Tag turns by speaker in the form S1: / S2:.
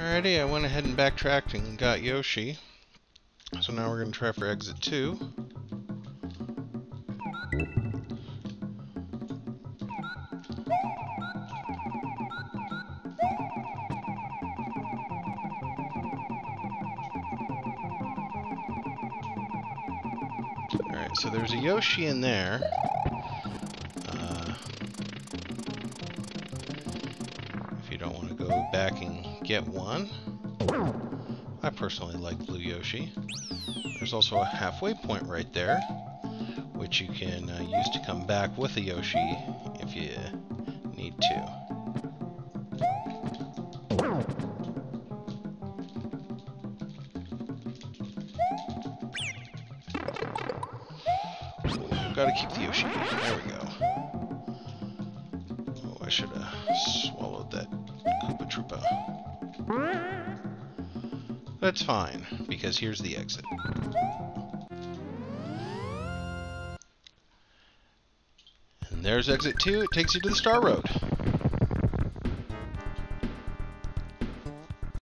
S1: Alrighty, I went ahead and backtracked and got Yoshi. So now we're going to try for exit 2. Alright, so there's a Yoshi in there. Uh, if you don't want to go back and get one. I personally like Blue Yoshi. There's also a halfway point right there, which you can uh, use to come back with a Yoshi if you need to. Gotta keep the Yoshi. There we go. Oh, I should have swallowed that Koopa Troopa. That's fine, because here's the exit. And there's exit 2. It takes you to the Star Road.